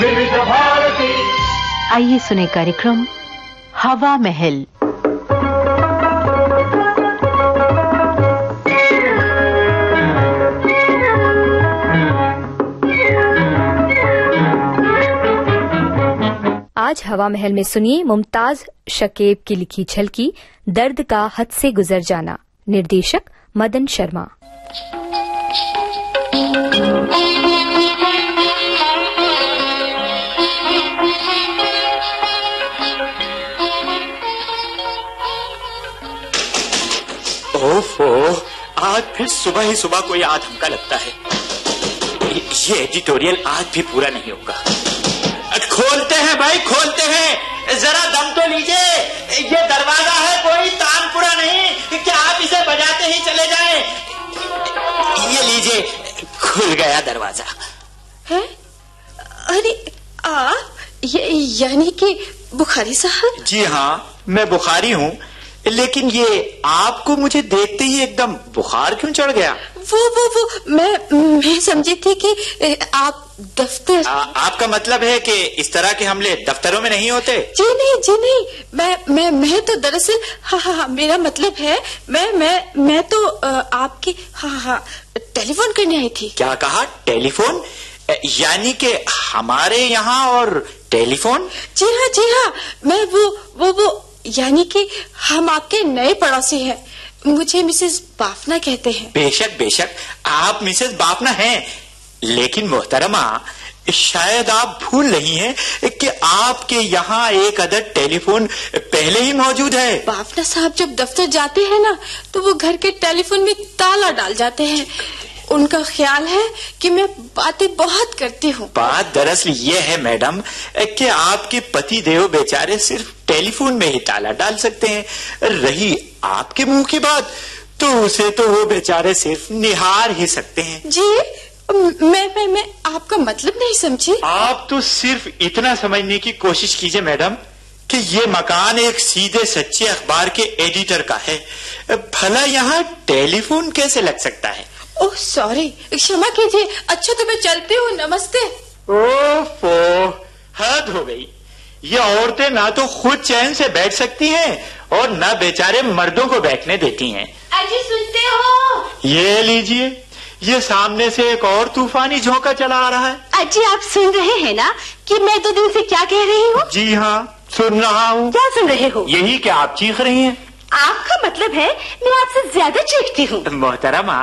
विविध भारती। आइए सुने कार्यक्रम हवा महल। आज हवा महल में सुनिए मुमताज़ शकेब की लिखी झलकी दर्द का हद से गुजर जाना। निर्देशक मदन शर्मा। ओफो आज फिर सुबह ही सुबह कोई आ हमका लगता है। ये- एडिटोरियल आज भी पूरा नहीं होगा। खोलते हैं भाई खोलते हैं। जरा दम तो लीजिए। ये दरवाज़ा है कोई तानपुरा नहीं। कि आप इसे बजाते ही चले जाएँ। ये लीजिए खुल गया दरवाज़ा। है? अरे आप? ये यानी कि बुखारी साहब? जी हाँ मैं बुखारी हूँ। लेकिन ये आपको मुझे देखते ही एकदम बुखार क्यों चढ़ गया? वो वो वो मैं मैं समझी थी कि आप दफ्तर आ, आपका मतलब है कि इस तरह के हमले दफ्तरों में नहीं होते? जी नहीं जी नहीं। मैं मैं मैं तो दरअसल हाँ हाँ हाँ मेरा मतलब है मैं मैं मैं तो आपके हाँ हाँ टेलीफोन करने आई थी। क्या कहा? टेलीफोन? यानी कि हमारे यहाँ और टेलीफोन? जी हाँ जी हाँ। मैं वो वो वो यानी कि हम आपके नए पड़ोसी हैं। मुझे मिसेस बाफना कहते हैं। बेशक बेशक आप मिसेस बापना हैं। लेकिन मोहतरमा शायद आप भूल नहीं हैं कि आपके यहाँ एक अदद टेलीफोन पहले ही मौजूद है। बाफना साहब जब दफ्तर जाते हैं ना तो वो घर के टेलीफोन में ताला डाल जाते हैं। उनका ख्याल है कि मैं बातें बहुत करती हूँ। बात दरअसल ये है मैडम कि आपके पति देव बेचारे सिर्फ़ टेलीफोन में ही ताला डाल सकते हैं। रही आपके मुँह की बात तो उसे तो वो बेचारे सिर्फ़ निहार ही सकते हैं। जी मैं मैं मैं आपका मतलब नहीं समझी। आप तो सिर्फ़ इतना समझने की कोशिश कीजिए मैडम कि ये मकान एक सीधे सच्चे अखबार के एडिटर का है। भला यहाँ टेलीफोन कैसे लग सकता है? ओह सॉरी क्षमा कीजिए अच्छा तो मैं चलती हूँ नमस्ते। ओफो हद हो गई। ये औरतें ना तो खुद चैन से बैठ सकती हैं और न बेचारे मर्दों को बैठने देती हैं। अजी सुनते हो? ये लीजिए ये सामने से एक और तूफानी झोंका चला आ रहा है। अजी आप सुन रहे हैं ना कि मैं दो दिन से क्या कह रही हूँ? जी हाँ। सुन रहा हूँ। क्या सुन रहे हो? यही कि आप चीख रही हैं? आपका मतलब है मैं आपसे ज़्यादा चीखती हूँ। मोहतरमा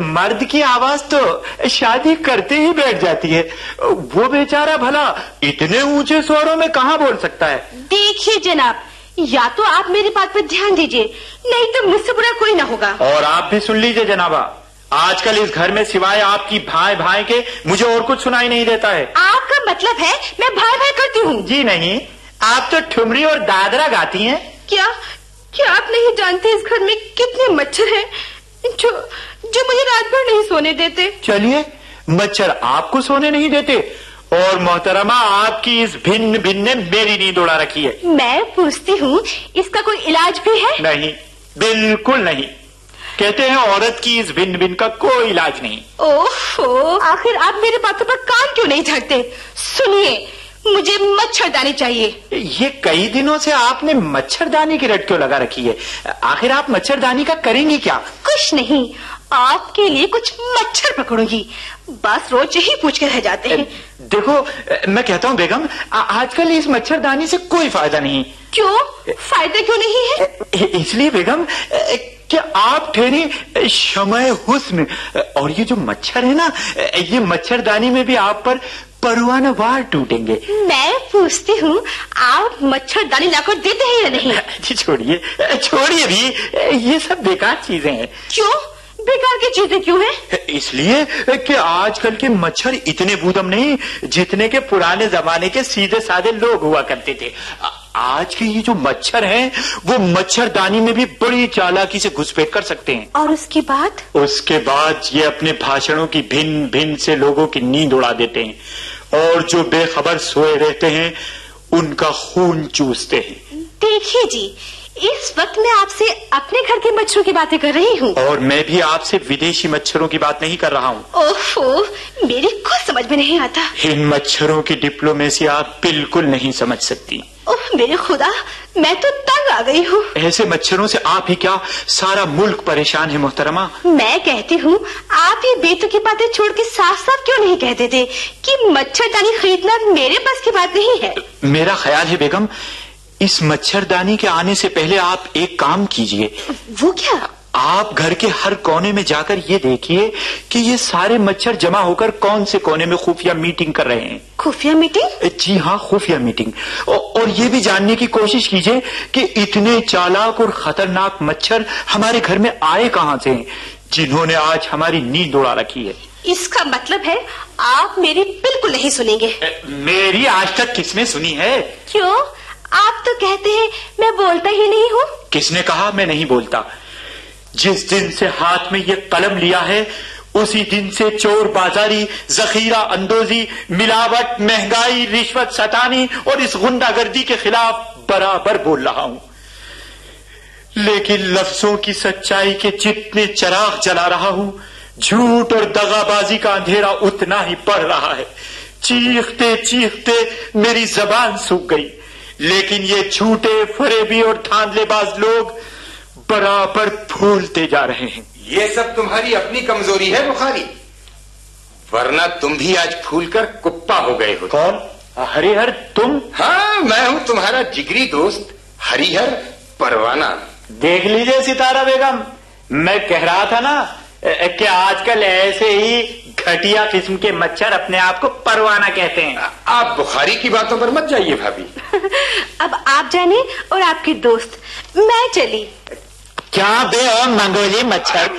मर्द की आवाज़ तो शादी करते ही बैठ जाती है। वो बेचारा भला इतने ऊँचे स्वरों में कहाँ बोल सकता है? देखिए जनाब या तो आप मेरी बात पर ध्यान दीजिए नहीं तो मुझसे बुरा कोई ना होगा। और आप भी सुन लीजिए जनाबा आजकल इस घर में सिवाय आपकी भाई भाई के मुझे और कुछ सुनाई नहीं देता है। आपका मतलब है मैं भाई भाई करती हूँ। जी नहीं आप तो ठुमरी और दादरा गाती हैं। क्या? क्या आप नहीं जानते इस घर में कितने मच्छर हैं? जो जो मुझे रात भर नहीं सोने देते। चलिए मच्छर आपको सोने नहीं देते और मोहतरमा आपकी इस भिन्न भिन्न ने मेरी नींद उड़ा रखी है। मैं पूछती हूँ इसका कोई इलाज भी है? नहीं बिल्कुल नहीं। कहते हैं औरत की इस भिन्न भिन्न का कोई इलाज नहीं। ओहो आखिर आप मेरे बातों पर कान क्यों नहीं धरते सुनिए मुझे मच्छरदानी चाहिए। ये कई दिनों से आपने मच्छरदानी की रट क्यों लगा रखी है? आखिर आप मच्छरदानी का करेंगी क्या? कुछ नहीं आपके लिए कुछ मच्छर पकड़ूँगी। बस रोज यही पूछ के रह जाते हैं। देखो मैं कहता हूँ बेगम आजकल इस मच्छरदानी से कोई फ़ायदा नहीं। क्यों? फ़ायदा क्यों नहीं है? इसलिए बेगम कि आप ठहरी शमय हुस्न। और ये जो मच्छर है ना ये मच्छरदानी में भी आप पर परवाना वार टूटेंगे। मैं पूछती हूँ आप मच्छरदानी लाकर देते हैं या नहीं? जी छोड़िए छोड़िए भी ये सब बेकार चीज़ें हैं। क्यों? बेकार की चीज़ें क्यों है? इसलिए कि आजकल के मच्छर इतने बूदम नहीं जितने के पुराने जमाने के सीधे साधे लोग हुआ करते थे। आज के ये जो मच्छर हैं वो मच्छरदानी में भी बड़ी चालाकी से घुसपैठ कर सकते हैं। और उसके बाद? उसके बाद ये अपने भाषणों की भिन्न भिन्न से लोगों की नींद उड़ा देते हैं। और जो बेखबर सोए रहते हैं उनका खून चूसते हैं। देखिए जी इस वक्त मैं आपसे अपने घर के मच्छरों की बातें कर रही हूँ। और मैं भी आपसे विदेशी मच्छरों की बात नहीं कर रहा हूँ। ओहो मेरी कुछ समझ में नहीं आता। इन मच्छरों की डिप्लोमेसी आप बिल्कुल नहीं समझ सकती। मेरे खुदा मैं तो तंग आ गई हूँ। ऐसे मच्छरों से आप ही क्या सारा मुल्क परेशान है मोहतरमा? मैं कहती हूँ आप ये बेतु की बातें छोड़ के साफ़ साफ़ क्यों नहीं कह देते कि मच्छरदानी खरीदना मेरे पास की बात नहीं है? मेरा ख्याल है बेगम इस मच्छरदानी के आने से पहले आप एक काम कीजिए। वो क्या? आप घर के हर कोने में जाकर ये देखिए कि ये सारे मच्छर जमा होकर कौन से कोने में खुफिया मीटिंग कर रहे हैं। खुफिया मीटिंग? जी हाँ खुफिया मीटिंग। औ- और ये भी जानने की कोशिश कीजिए कि इतने चालाक और खतरनाक मच्छर हमारे घर में आए कहाँ से जिन्होंने आज हमारी नींद उड़ा रखी है। इसका मतलब है आप मेरी बिल्कुल नहीं सुनेंगे। मेरी आज तक किसने सुनी है? क्यों? आप तो कहते हैं मैं बोलता ही नहीं हूँ। किसने कहा? मैं नहीं बोलता। जिस दिन से हाथ में ये कलम लिया है, उसी दिन से चोर बाजारी, जखीरा अंदोजी, मिलावट, महँगाई, रिश्वत सतानी और इस गुंडागर्दी के खिलाफ बराबर बोल रहा हूँ। लेकिन लफ्जों की सच्चाई के जितने चराग जला रहा हूँ, झूठ और दगाबाजी का अंधेरा उतना ही पड़ रहा है। चीखते चीखते मेरी जबान सूख गई। लेकिन ये झूठे, फरेबी और धांधलेबाज लोग बराबर फूलते जा रहे हैं। ये सब तुम्हारी अपनी कमज़ोरी है बुखारी। वरना तुम भी आज फूल कर कुप्पा हो गए हो कौन? हरिहर तुम? हाँ मैं हूँ तुम्हारा जिगरी दोस्त हरिहर परवाना। देख लीजिए सितारा बेगम मैं कह रहा था ना कि आजकल ऐसे ही घटिया किस्म के मच्छर अपने आप को परवाना कहते हैं। आप बुखारी की बातों पर मत जाइए भाभी। अब आप जाने और आपके दोस्त मैं चली। क्या बे मंगोली मच्छर?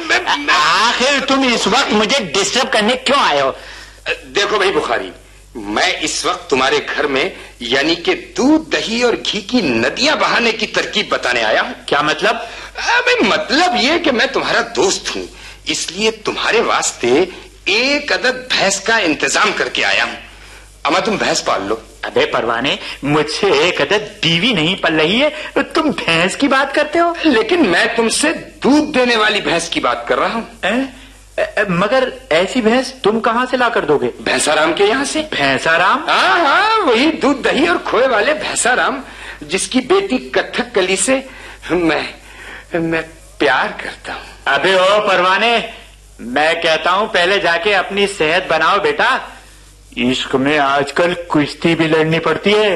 आखिर तुम इस वक्त मुझे डिस्टर्ब करने क्यों आए हो? देखो भाई बुखारी मैं इस वक्त तुम्हारे घर में यानी कि दूध दही और घी की नदियाँ बहाने की तरकीब बताने आया हूँ। क्या मतलब? भाई मतलब ये कि मैं तुम्हारा दोस्त हूँ इसलिए तुम्हारे वास्ते एक अदद भैंस का इंतज़ाम करके आया हूँ। अमा तुम भैंस पाल लो। अबे परवाने मुझसे एक अदद बीवी नहीं पल रही है तुम भैंस की बात करते हो? लेकिन मैं तुमसे दूध देने वाली भैंस की बात कर रहा हूँ। मगर ऐसी भैंस तुम कहाँ से ला कर दोगे? भैंसाराम के यहाँ से। भैंसाराम? हाँ हाँ वही दूध दही और खोए वाले भैंसाराम जिसकी बेटी कथक कली से मैं मैं प्यार करता हूँ। अबे ओ परवाने मैं कहता हूँ पहले जाके अपनी सेहत बनाओ बेटा। इश्क में आजकल कुश्ती भी लड़नी पड़ती है।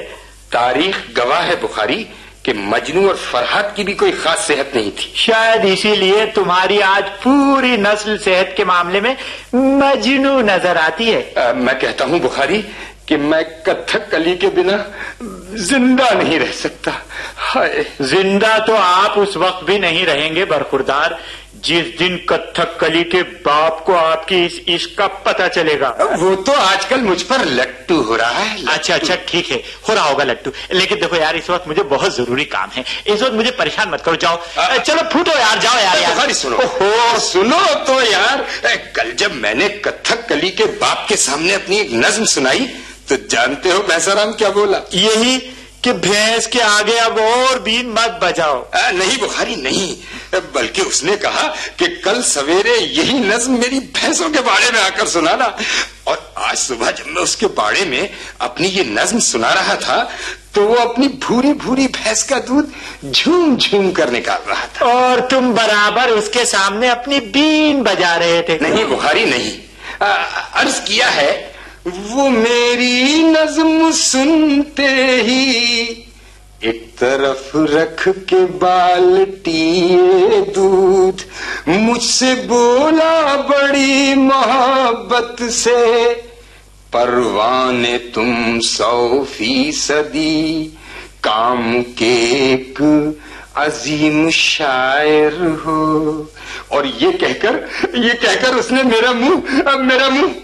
तारीख गवाह है बुखारी कि मजनू और फरहत की भी कोई खास सेहत नहीं थी। शायद इसीलिए तुम्हारी आज पूरी नस्ल सेहत के मामले में मजनू नज़र आती है। आ, मैं कहता हूँ बुखारी कि मैं कथक कली के बिना ज़िंदा नहीं रह सकता। हाय। ज़िंदा तो आप उस वक्त भी नहीं रहेंगे बरखुरदार जिस दिन कथक कली के बाप को आपकी इस इश्क का पता चलेगा। वो तो आजकल मुझ पर लट्टू हो रहा है अच्छा अच्छा ठीक है हो रहा होगा लट्टू। लेकिन देखो यार इस वक्त मुझे बहुत ज़रूरी काम है। इस वक्त मुझे परेशान मत करो जाओ। आ- चलो फूटो यार जाओ यार, यार। बुखारी सुनो। ओहो, सुनो तो यार। कल जब मैंने कथक कली के बाप के सामने अपनी एक नज्म सुनाई तो जानते हो भैंसाराम क्या बोला? यही कि भैंस के आगे अब और बीन मत बजाओ। आ, नहीं बुखारी नहीं। बल्कि उसने कहा कि कल सवेरे यही नज्म मेरी भैंसों के बारे में आकर सुनाना। और आज सुबह जब मैं उसके बारे में अपनी ये नज्म सुना रहा था तो वो अपनी भूरी भूरी भैंस का दूध झूम झूम कर निकाल रहा था। और तुम बराबर उसके सामने अपनी बीन बजा रहे थे। नहीं बुखारी नहीं। आ, अर्ज़ किया है वो मेरी नज्म सुनते ही एक तरफ़ रख के बाल्टी दूध, मुझसे बोला बड़ी मोहब्बत से, परवाने तुम सौ फ़ीसदी, काम के एक अजीम शायर हो। और ये कहकर ये कहकर उसने मेरा मुँह, अब मेरा मुँह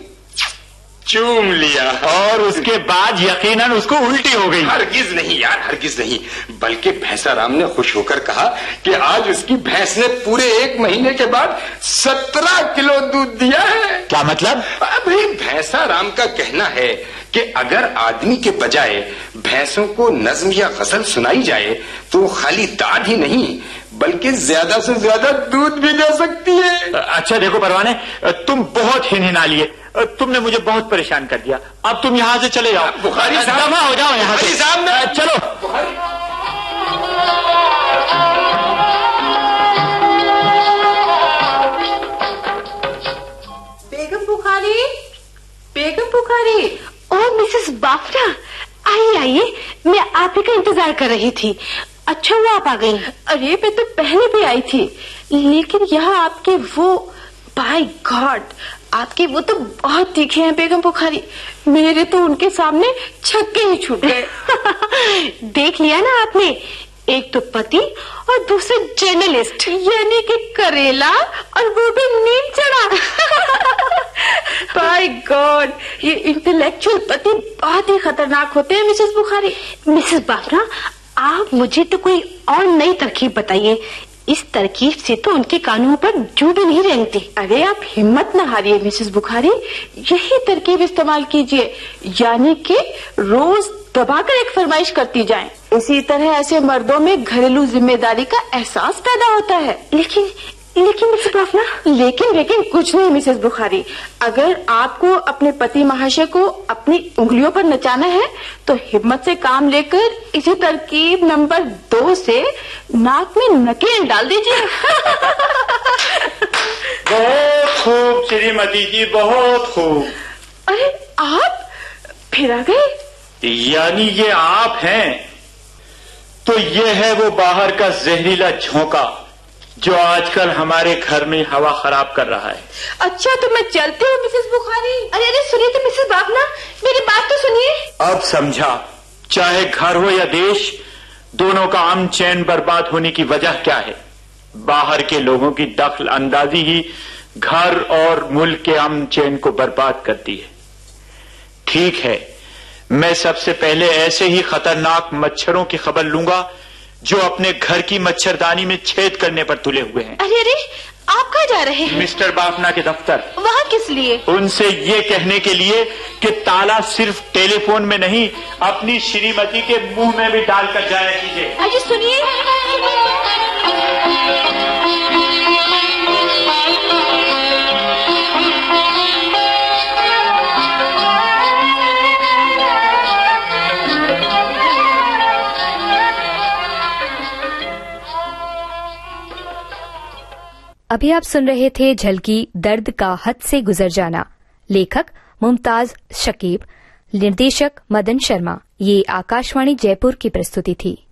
चूम लिया। और उसके बाद यकीनन उसको उल्टी हो गई। हरगिज नहीं यार हरगिज नहीं। बल्कि भैंसाराम ने खुश होकर कहा कि आज उसकी भैंस ने पूरे एक महीने के बाद सत्रह किलो दूध दिया है। क्या मतलब? भाई भैंसाराम का कहना है कि अगर आदमी के बजाय भैंसों को नज्म या गज़ल सुनाई जाए तो खाली दाद ही नहीं बल्कि ज़्यादा से ज़्यादा दूध भी दे सकती है। अच्छा देखो परवाने तुम बहुत हिनहिना लिए। तुमने मुझे बहुत परेशान कर दिया। अब तुम यहाँ से चले जाओ। बुखारी साहब दफ़ा हो जाओ यहाँ से। बुखारी साहब ने- चलो। बेगम बुखारी? बेगम बुखारी? और मिसेस बाफ्रा आइए आइए। मैं आप ही का इंतज़ार कर रही थी। अच्छा वो आप आ गई। अरे मैं तो पहले भी आई थी। लेकिन यहाँ आपके वो बाय गॉड आपके वो तो बहुत तीखे हैं बेगम बुखारी। मेरे तो उनके सामने छक्के ही छूट गए। देख लिया ना आपने? एक तो पति और दूसरे जर्नलिस्ट। यानी कि करेला और वो भी नीम चढ़ा। बाय गॉड ये इंटेलेक्चुअल पति बहुत ही खतरनाक होते हैं मिसेस बुखारी मिसेस बाफ्रा आप मुझे तो कोई और नई तरकीब बताइए। इस तरकीब से तो उनके कानून पर जू भी नहीं रेंगती अरे आप हिम्मत न हारिए, मिसेस बुखारी, यही तरकीब इस्तेमाल कीजिए, यानी कि रोज दबाकर एक फरमाइश करती जाएँ। इसी तरह ऐसे मर्दों में घरेलू ज़िम्मेदारी का एहसास पैदा होता है लेकिन लेकिन मिसेस लेकिन लेकिन कुछ नहीं मिसेस बुखारी। अगर आपको अपने पति महाशय को अपनी उंगलियों पर नचाना है तो हिम्मत से काम लेकर इसी तरकीब नंबर दो से नाक में नकेल डाल दीजिए। बहुत खूब श्रीमती जी बहुत खूब। अरे आप फिर आ गए? यानी ये आप हैं। तो ये है वो बाहर का जहरीला झोंका। जो आजकल हमारे घर में हवा खराब कर रहा है। अच्छा तो मैं चलती हूँ मिसेस बुखारी। अरे अरे सुनिए तो मिसेस बाफना मेरी बात तो सुनिए। अब समझा चाहे घर हो या देश दोनों का अमन चैन बर्बाद होने की वजह क्या है? बाहर के लोगों की दखल अंदाजी ही घर और मुल्क के अमन चैन को बर्बाद करती है। ठीक है मैं सबसे पहले ऐसे ही खतरनाक मच्छरों की खबर लूँगा जो अपने घर की मच्छरदानी में छेद करने पर तुले हुए हैं। अरे अरे आप कहा जा रहे हैं? मिस्टर बाफना के दफ्तर। वहाँ किस लिए? उनसे ये कहने के लिए कि ताला सिर्फ़ टेलीफोन में नहीं अपनी श्रीमती के मुँह में भी डालकर जाया कीजिए। अरे सुनिए। अभी आप सुन रहे थे झलकी, दर्द का हद से गुजर जाना। लेखक मुमताज़ शकीब, निर्देशक मदन शर्मा। ये आकाशवाणी जयपुर की प्रस्तुति थी।